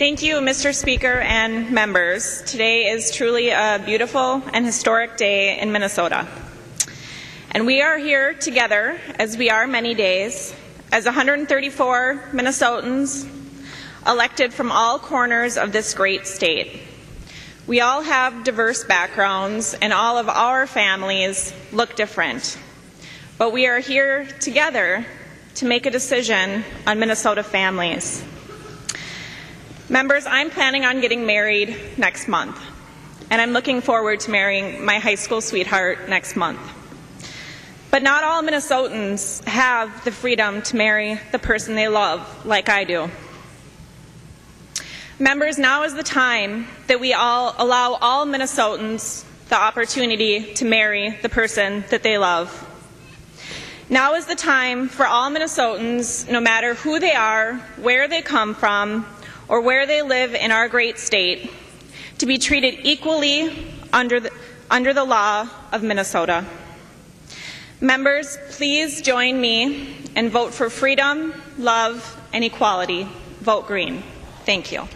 Thank you, Mr. Speaker and members. Today is truly a beautiful and historic day in Minnesota. And we are here together, as we are many days, as 134 Minnesotans elected from all corners of this great state. We all have diverse backgrounds, and all of our families look different. But we are here together to make a decision on Minnesota families. Members, I'm planning on getting married next month, and I'm looking forward to marrying my high school sweetheart next month. But not all Minnesotans have the freedom to marry the person they love like I do. Members, now is the time that we all allow all Minnesotans the opportunity to marry the person that they love. Now is the time for all Minnesotans, no matter who they are, where they come from, or where they live in our great state, to be treated equally under the, under the law of Minnesota. Members, please join me and vote for freedom, love, and equality. Vote green. Thank you.